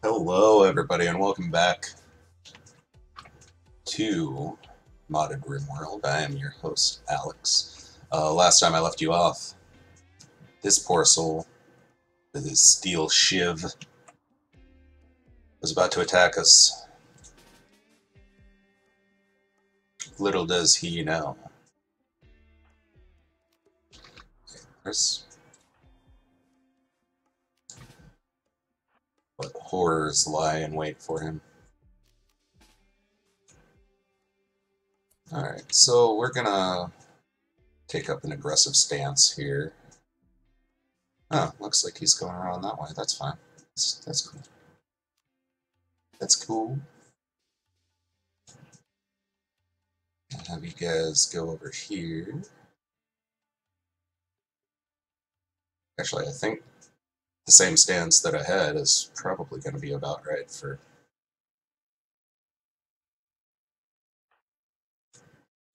Hello, everybody, and welcome back to Modded RimWorld. I am your host, Alex. Uh, last time I left you off, this poor soul, with his steel shiv, was about to attack us. Little does he know. There's what horrors lie in wait for him. Alright, so we're gonna take up an aggressive stance here. Oh, looks like he's going around that way. That's fine. That's, that's cool. That's cool. I'll have you guys go over here. Actually, I think the same stance that I had is probably going to be about right for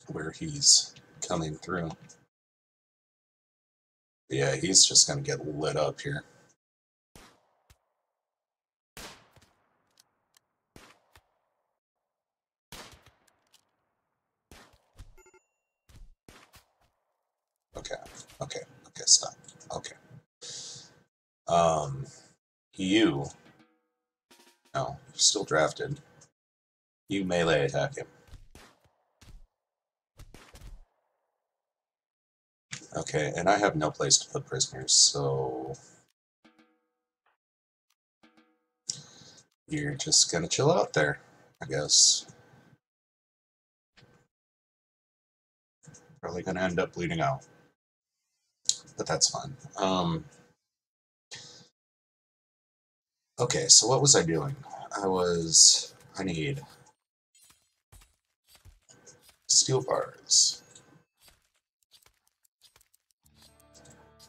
where he's coming through. Yeah, he's just going to get lit up here. Okay, okay, okay, stop. Okay. Um, you. No, you're still drafted. You melee attack him. Okay, and I have no place to put prisoners, so... You're just gonna chill out there, I guess. Probably gonna end up bleeding out. But that's fine. Um... Okay, so what was I doing? I was... I need... Steel bars.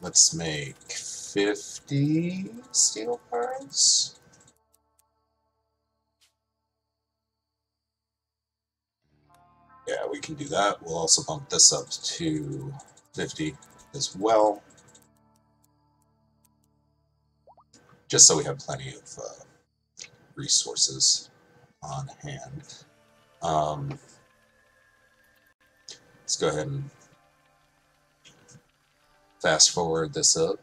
Let's make 50 steel bars. Yeah, we can do that. We'll also bump this up to 50 as well. Just so we have plenty of uh, resources on hand. Um, let's go ahead and fast forward this up.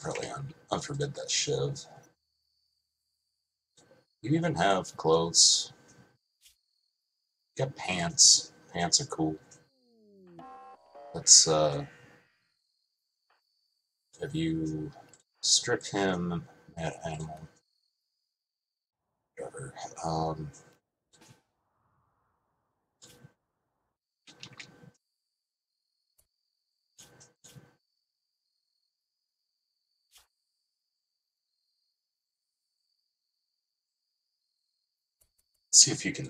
Probably un unforbid that shiv. You even have clothes. You got pants. Pants are cool. Let's uh have you strip him mad animal whatever. Um, see if you can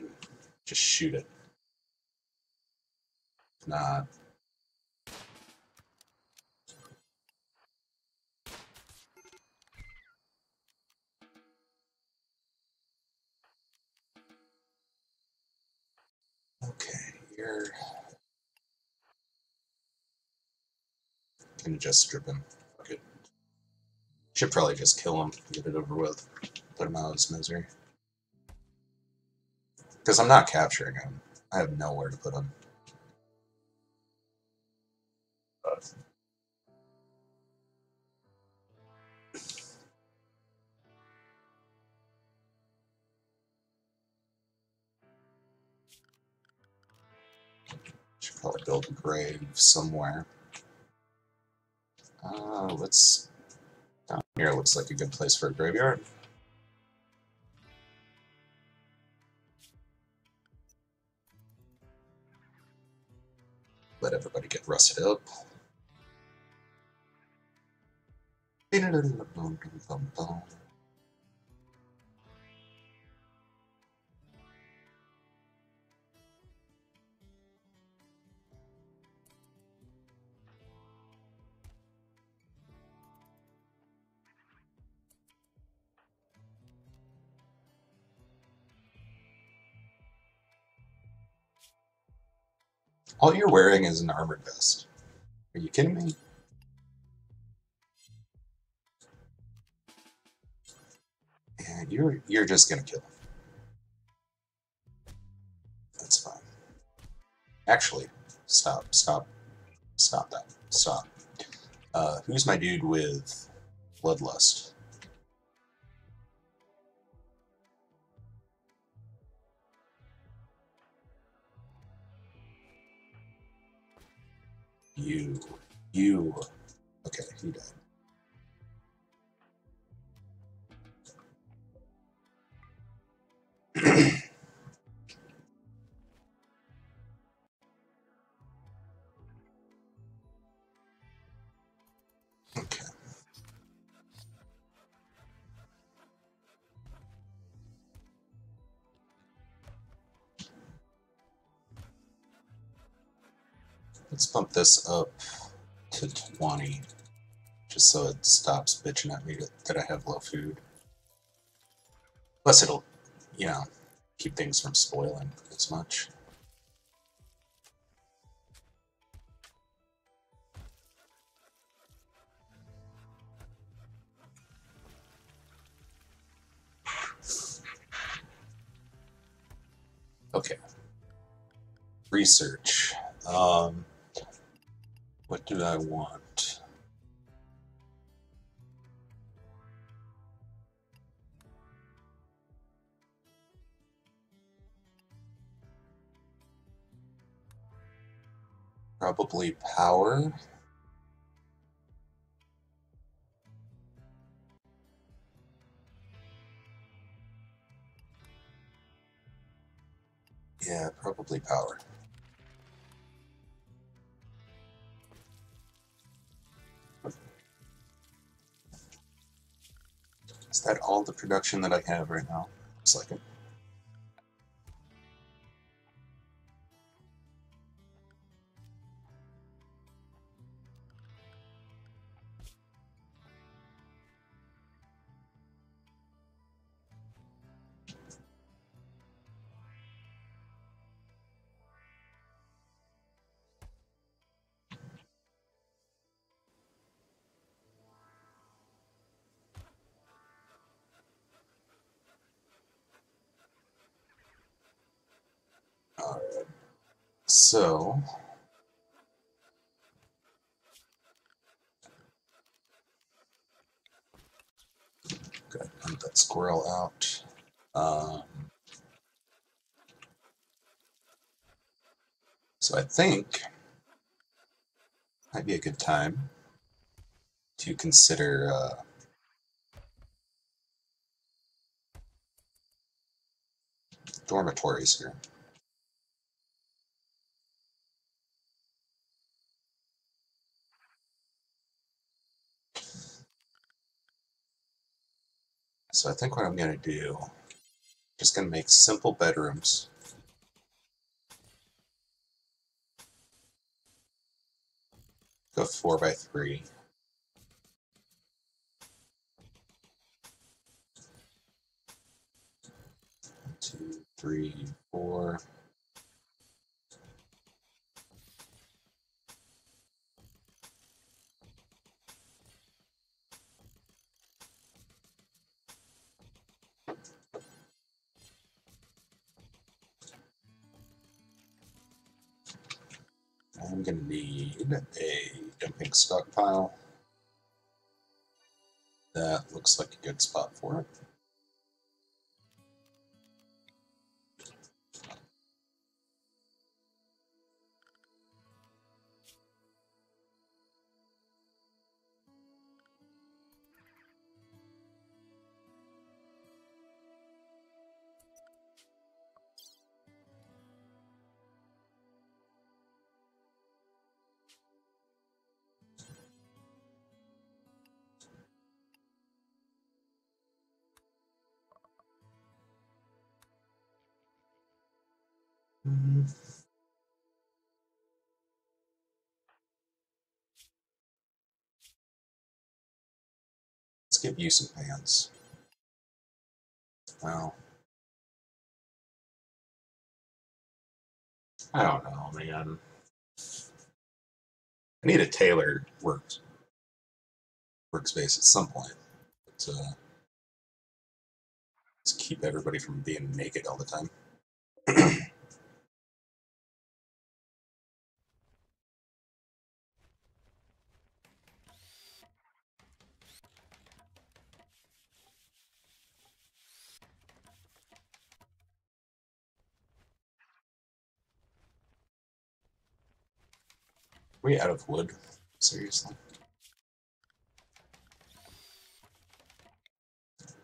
just shoot it. Not, Okay, you're gonna just strip him. Fuck it. Should probably just kill him, get it over with, put him out of his misery. Because I'm not capturing him. I have nowhere to put him. build a grave somewhere. Uh, let's... Down here looks like a good place for a graveyard. Let everybody get rusted up. All you're wearing is an armored vest. Are you kidding me? And you're you're just gonna kill him. That's fine. Actually, stop, stop, stop that. Stop. Uh, who's my dude with Bloodlust? You. You. Okay, he died. Let's bump this up to 20, just so it stops bitching at me that, I have low food. Plus it'll, you know, keep things from spoiling as much. Okay. Research. Um, what do I want? Probably power. Yeah, probably power. That all the production that I have right now? Looks like So. Go hunt that squirrel out. Um, so I think might be a good time to consider uh, dormitories here. So I think what I'm going to do, I'm just going to make simple bedrooms. Go four by three. Two, three, four. Looks like a good spot for it. Mhm. Let's give you some pants. Well, I don't know, man. I need a tailored work workspace at some point. To just keep everybody from being naked all the time. we out of wood? Seriously.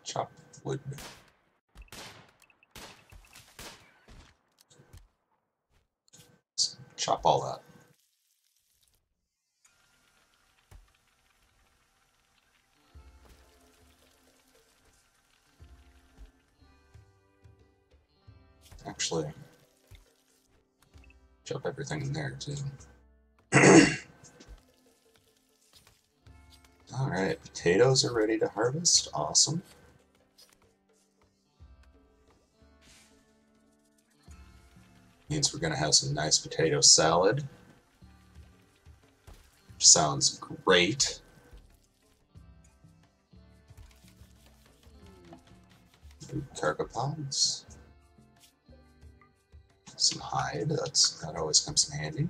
Chop wood. chop all that. Actually, chop everything in there too. Alright, potatoes are ready to harvest. Awesome. Means we're going to have some nice potato salad. Which sounds great. Cargo pods. Some hide, that's that always comes in handy.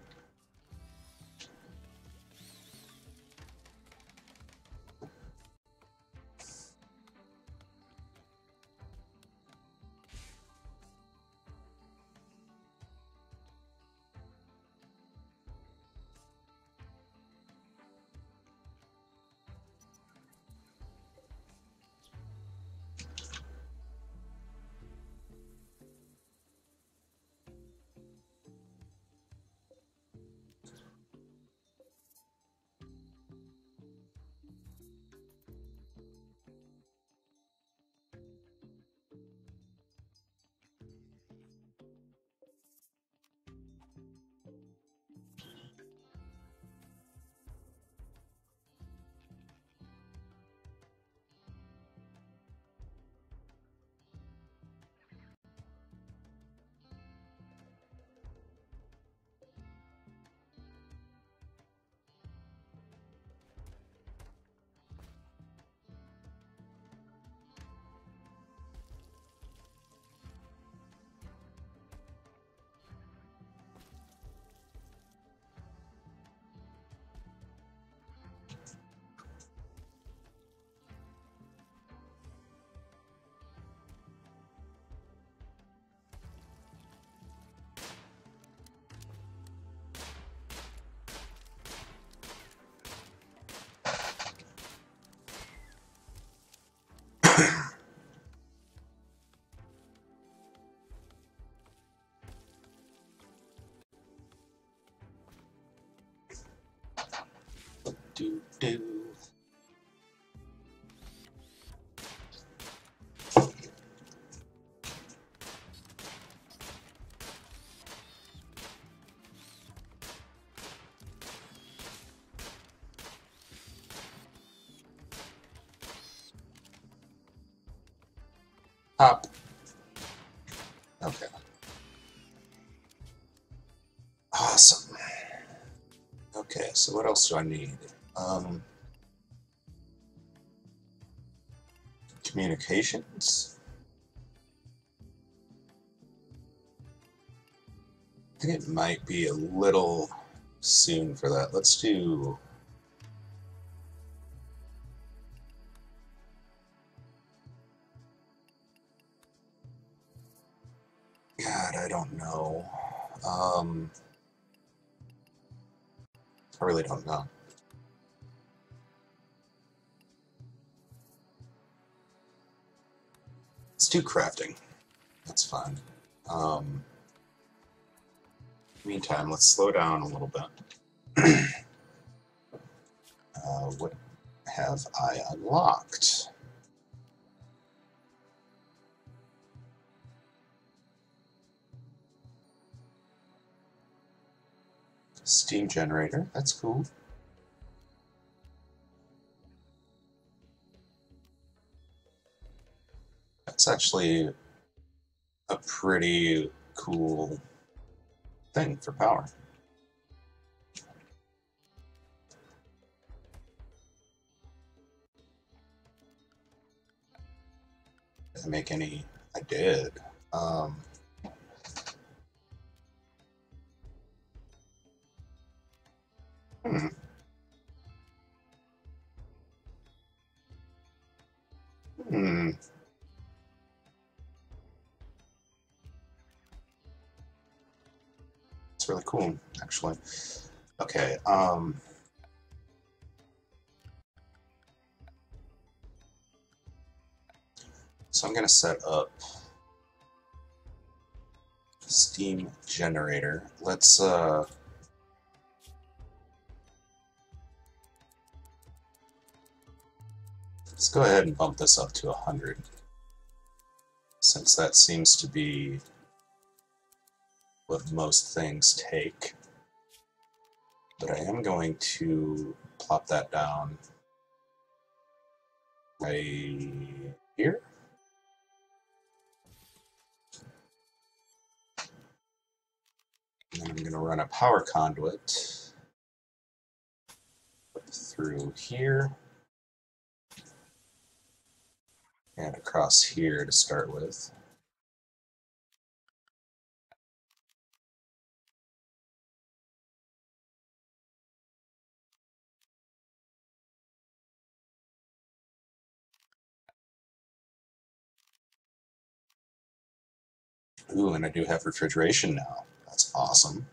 Do. Up. Okay. Awesome. Okay, so what else do I need? Um, communications. I think it might be a little soon for that. Let's do God, I don't know. Um, I really don't know. Do crafting. That's fine. Um, meantime, let's slow down a little bit. uh, what have I unlocked? Steam generator, that's cool. It's actually a pretty cool thing for power. Did I make any? I did. Um, hmm. Hmm. It's really cool, actually. Okay, um... So I'm going to set up Steam generator. Let's, uh... Let's go ahead and bump this up to 100. Since that seems to be what most things take. But I am going to plop that down right here. And I'm going to run a power conduit through here and across here to start with. Ooh, and I do have refrigeration now. That's awesome.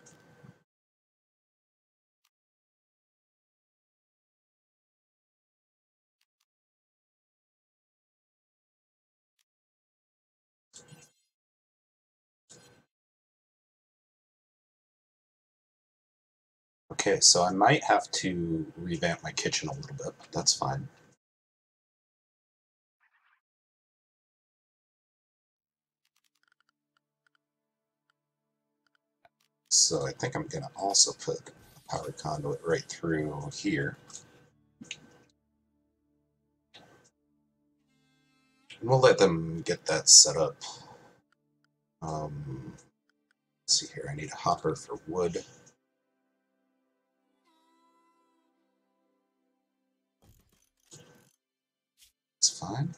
Okay, so I might have to revamp my kitchen a little bit, but that's fine. So I think I'm going to also put a power conduit right through here. And we'll let them get that set up. Um, let's see here, I need a hopper for wood. It's fine.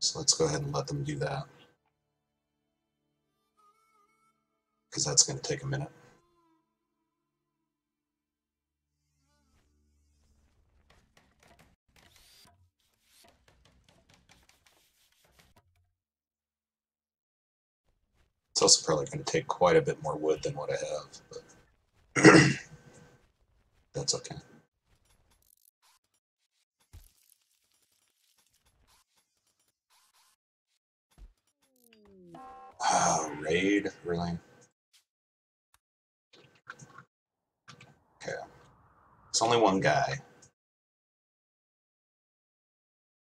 So let's go ahead and let them do that. Because that's going to take a minute. It's also probably going to take quite a bit more wood than what I have, but that's okay. Ah, raid, really? Okay. It's only one guy.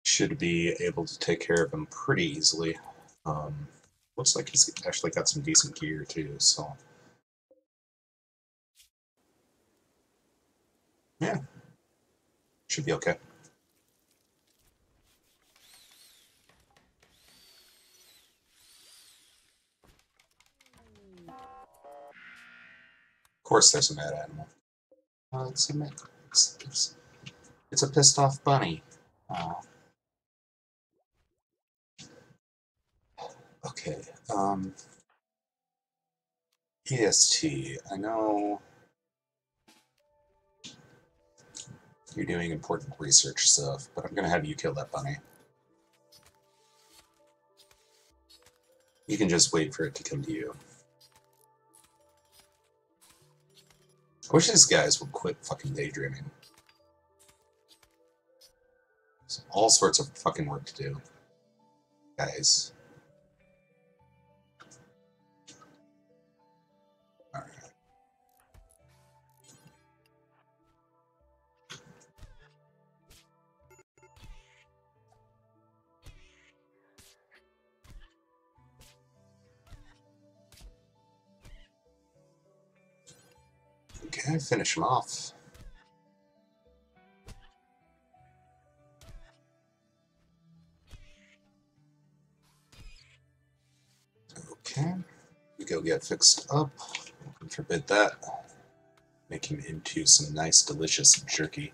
Should be able to take care of him pretty easily. Um, looks like he's actually got some decent gear too, so. Yeah. Should be okay. Of course there's a mad animal. Oh, it's a it's, it's, it's a pissed off bunny. Oh. Okay. Um. EST. I know you're doing important research stuff, but I'm gonna have you kill that bunny. You can just wait for it to come to you. I wish these guys would quit fucking daydreaming. There's all sorts of fucking work to do. Guys. Okay, finish him off. Okay, we go get fixed up. Forbid that. Make him into some nice, delicious jerky.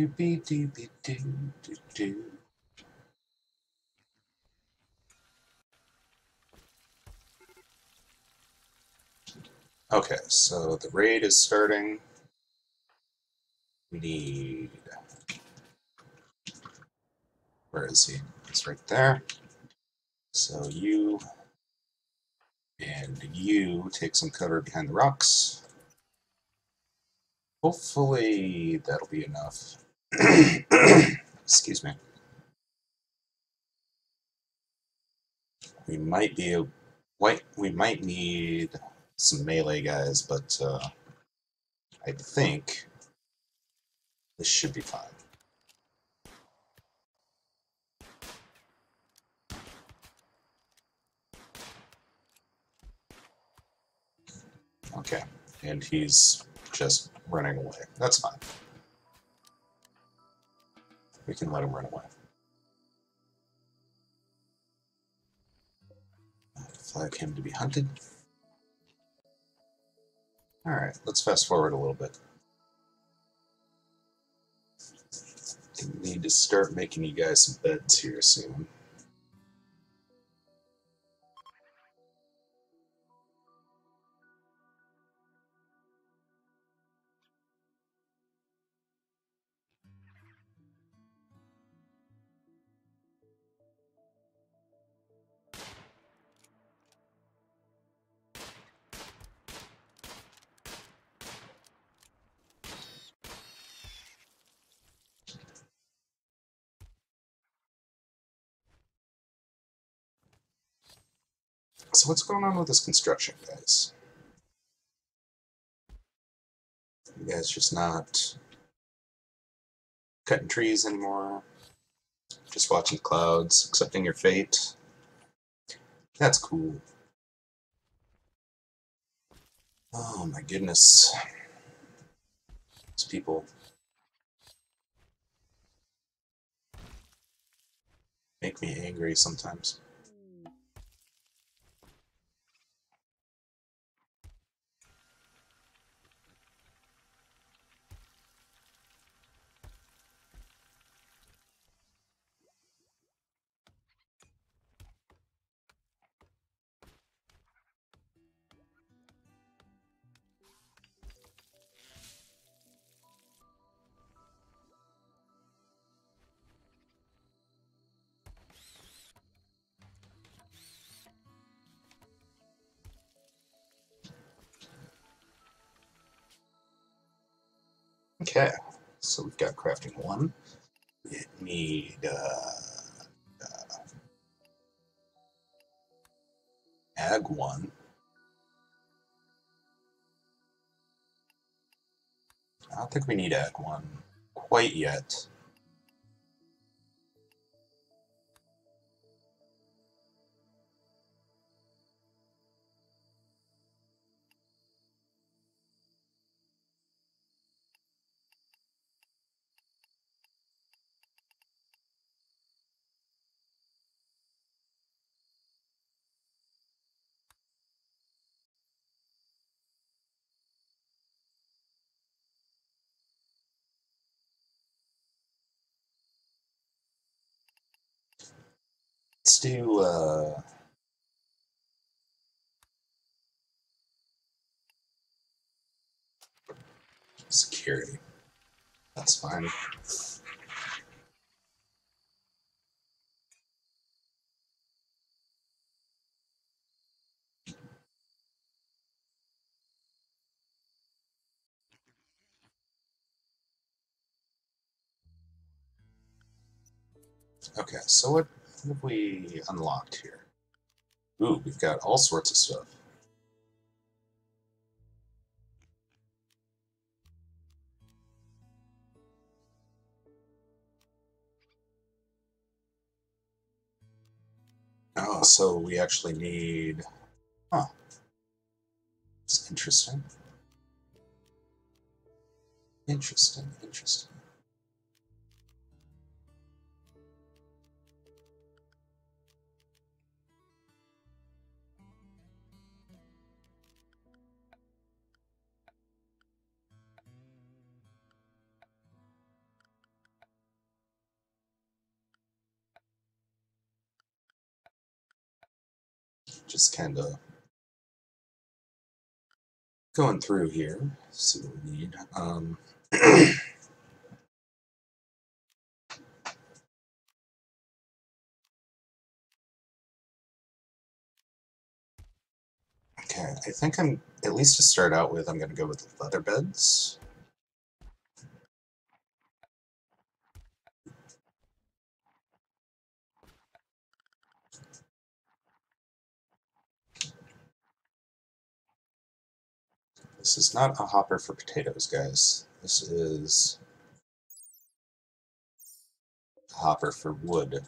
Doobie doobie doo doo doo. Okay, so the raid is starting. We need. Where is he? He's right there. So you and you take some cover behind the rocks. Hopefully that'll be enough. Excuse me. We might be white. We might need some melee guys, but uh, I think this should be fine. Okay, and he's just running away. That's fine. We can let him run away. Flag him to be hunted. Alright, let's fast forward a little bit. Need to start making you guys some beds here soon. What's going on with this construction, guys? You guys just not cutting trees anymore? Just watching clouds, accepting your fate? That's cool. Oh my goodness. These people. Make me angry sometimes. Okay, so we've got crafting one. We need uh, uh, ag one. I don't think we need ag one quite yet. Do uh, security. That's fine. Okay, so what what have we unlocked here? Ooh, we've got all sorts of stuff. Oh, so we actually need... Huh. It's interesting. Interesting, interesting. Just kind of going through here, see what we need. Um, okay, I think I'm, at least to start out with, I'm going to go with the leather beds. This is not a hopper for potatoes, guys. This is a hopper for wood.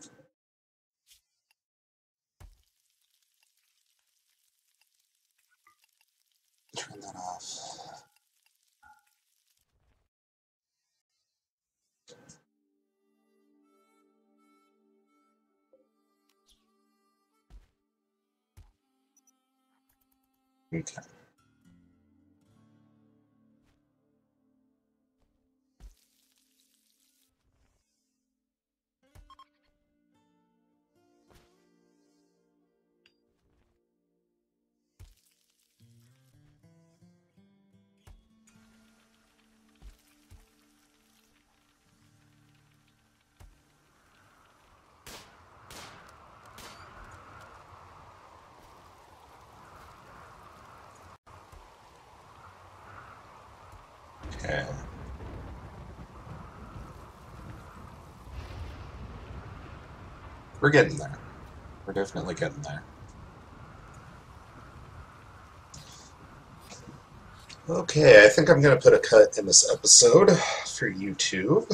Turn that off. Okay. Okay. We're getting there. We're definitely getting there. Okay, I think I'm going to put a cut in this episode for YouTube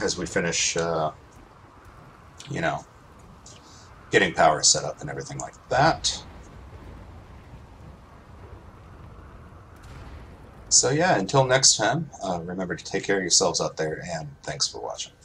as we finish, uh, you know, getting power set up and everything like that. So yeah, until next time, uh, remember to take care of yourselves out there, and thanks for watching.